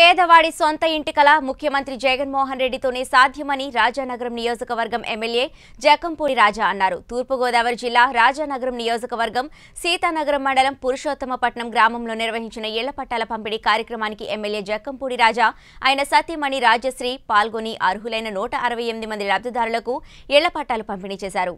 పేదవాడి సొంత ఇంటి కల ముఖ్యమంత్రి జగన్మోహన్ రెడ్డితోనే సాధ్యమని రాజానగరం నియోజకవర్గం ఎమ్మెల్యే జకంపూడి రాజా అన్నారు. తూర్పుగోదావరి జిల్లా రాజానగరం నియోజకవర్గం సీతానగరం మండలం పురుషోత్తమపట్నం గ్రామంలో నిర్వహించిన ఇళ్ళ పట్టాల పంపిణీ కార్యక్రమానికి ఎమ్మెల్యే జక్కంపూడి రాజా ఆయన సతీమణి రాజశ్రీ పాల్గొని అర్హులైన నూట అరవై ఎనిమిది మంది లబ్ధిదారులకు ఇళ్ళ పట్టాలు పంపిణీ చేశారు.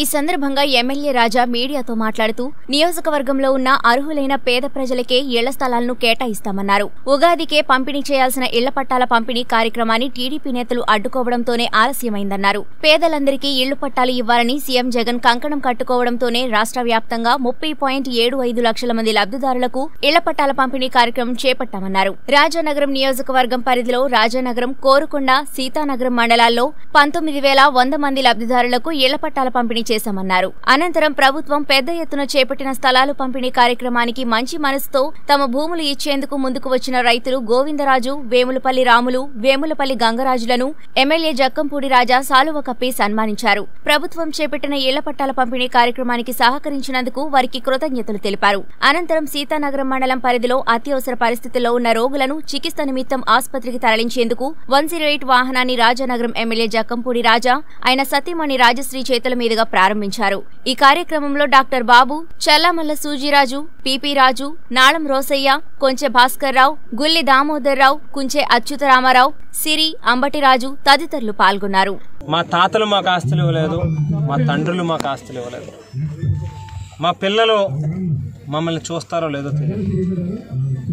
ఈ సందర్భంగా ఎమ్మెల్యే రాజా మీడియాతో మాట్లాడుతూ నియోజకవర్గంలో ఉన్న అర్హులైన పేద ప్రజలకే ఇళ్ళ స్థలాలను కేటాయిస్తామన్నారు. ఉగాదికే పంపిణీ చేయాల్సిన ఇళ్ళ పట్టాల పంపిణీ కార్యక్రమాన్ని టీడీపీ నేతలు అడ్డుకోవడంతోనే ఆలస్యమైందన్నారు. పేదలందరికీ ఇళ్ళు పట్టాలు ఇవ్వాలని సీఎం జగన్ కంకణం కట్టుకోవడంతోనే రాష్ట్ర వ్యాప్తంగా ముప్పై పాయింట్ ఏడు ఐదు లక్షల మంది లబ్ధిదారులకు ఇళ్ళ పట్టాల పంపిణీ కార్యక్రమం చేపట్టామన్నారు. రాజానగరం నియోజకవర్గం పరిధిలో రాజానగరం కోరుకొండ సీతానగరం మండలాల్లో పంతొమ్మిది వేల వంద మంది లబ్ధిదారులకు ఇళ్ళ పట్టాల పంపిణీ చేశామన్నారు. అనంతరం ప్రభుత్వం పెద్ద ఎత్తున చేపట్టిన స్థలాలు పంపిణీ కార్యక్రమానికి మంచి మనసుతో తమ భూములు ఇచ్చేందుకు ముందుకు వచ్చిన రైతులు గోవిందరాజు వేములపల్లి రాములు వేములపల్లి గంగరాజులను ఎమ్మెల్యే జక్కంపూడి రాజా సాలువ కప్పి సన్మానించారు. ప్రభుత్వం చేపట్టిన ఇళ్ళ పట్టాల పంపిణీ కార్యక్రమానికి సహకరించినందుకు వారికి కృతజ్ఞతలు తెలిపారు. అనంతరం సీతానగరం మండలం పరిధిలో అత్యవసర పరిస్థితుల్లో ఉన్న రోగులను చికిత్స నిమిత్తం ఆసుపత్రికి తరలించేందుకు వన్ జీరో ఎయిట్ వాహనాన్ని రాజానగరం ఎమ్మెల్యే జక్కంపూడి రాజా ఆయన సతీమణి రాజశ్రీ చేతుల మీదుగా ప్రారంభించారు. ఈ కార్యక్రమంలో డాక్టర్ బాబు చల్లమల్ల సూజీరాజు పిపి రాజు నాళం రోసయ్య కొంచె భాస్కర్రావు గుల్లి దామోదర్రావు కుంచె అచ్యుతరామారావు సిరి అంబటిరాజు తదితరులు పాల్గొన్నారు. మా తాతలు మాకు ఆస్తులు ఇవ్వలేదు మా తండ్రులు మాకు ఆస్తులు ఇవ్వలేదు. మా పిల్లలు మమ్మల్ని చూస్తారో లేదో తెలియదు.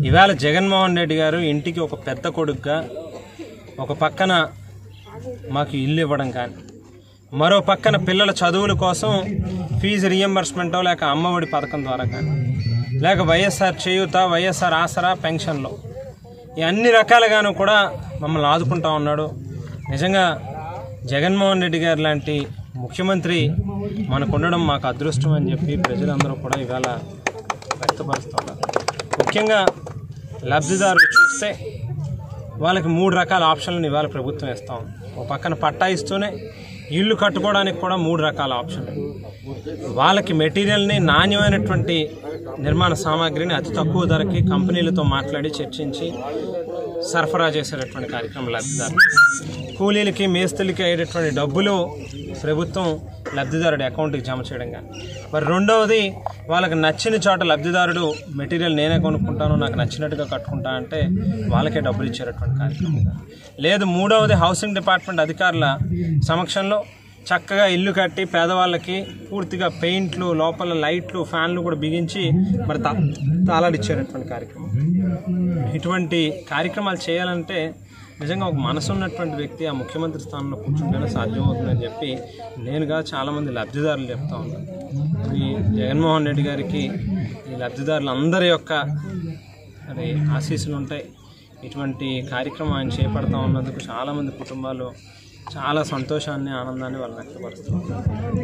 ఇవాళ జగన్మోహన్ రెడ్డి గారు ఇంటికి ఒక పెద్ద కొడుకుగా ఒక పక్కన మాకు ఇల్లు ఇవ్వడం కానీ మరో పక్కన పిల్లల చదువుల కోసం ఫీజు రియంబర్స్మెంటో లేక అమ్మఒడి పథకం ద్వారా కానీ లేక వైఎస్ఆర్ చేయూత వైఎస్ఆర్ ఆసరా పెన్షన్లో. ఈ అన్ని రకాలుగాను కూడా మమ్మల్ని ఆదుకుంటా ఉన్నాడు. నిజంగా జగన్మోహన్ రెడ్డి గారు లాంటి ముఖ్యమంత్రి మనకు ఉండడం మాకు అదృష్టం అని చెప్పి ప్రజలందరూ కూడా ఇవాళ వ్యక్తపరుస్తున్నారు. ముఖ్యంగా లబ్ధిదారులు చూస్తే వాళ్ళకి మూడు రకాల ఆప్షన్లను ఇవాళ ప్రభుత్వం ఇస్తాం ఒక పక్కన పట్టా ఇస్తూనే ఇల్లు కట్టుకోవడానికి కూడా మూడు రకాల ఆప్షన్లు వాళ్ళకి మెటీరియల్ని నాణ్యమైనటువంటి నిర్మాణ సామాగ్రిని అతి తక్కువ ధరకి కంపెనీలతో మాట్లాడి చర్చించి సరఫరా చేసేటటువంటి కార్యక్రమం లబ్ధిదారు. కూలీలకి మేస్తులకి అయ్యేటటువంటి డబ్బులు ప్రభుత్వం లబ్ధిదారుడి అకౌంట్కి జమ చేయడం కానీ. మరి రెండవది వాళ్ళకి నచ్చిన చోట లబ్ధిదారుడు మెటీరియల్ నేనే కొనుక్కుంటాను నాకు నచ్చినట్టుగా కట్టుకుంటా అంటే వాళ్ళకే డబ్బులు ఇచ్చేటటువంటి కార్యక్రమం. లేదు మూడవది హౌసింగ్ డిపార్ట్మెంట్ అధికారుల సమక్షంలో చక్కగా ఇల్లు కట్టి పేదవాళ్ళకి పూర్తిగా పెయింట్లు లోపల లైట్లు ఫ్యాన్లు కూడా బిగించి మరి తా తాళాలు కార్యక్రమం. ఇటువంటి కార్యక్రమాలు చేయాలంటే నిజంగా ఒక మనసు ఉన్నటువంటి వ్యక్తి ఆ ముఖ్యమంత్రి స్థానంలో కూర్చుంటేనే సాధ్యమవుతుందని చెప్పి నేనుగా చాలామంది లబ్ధిదారులు చెప్తా ఉన్నాను. ఈ జగన్మోహన్ రెడ్డి గారికి ఈ లబ్ధిదారులు అందరి యొక్క అది ఆశీస్సులు ఉంటాయి. ఇటువంటి కార్యక్రమం ఆయన చేపడతా ఉన్నందుకు చాలామంది కుటుంబాలు చాలా సంతోషాన్ని ఆనందాన్ని వాళ్ళు వ్యక్తపరుస్తారు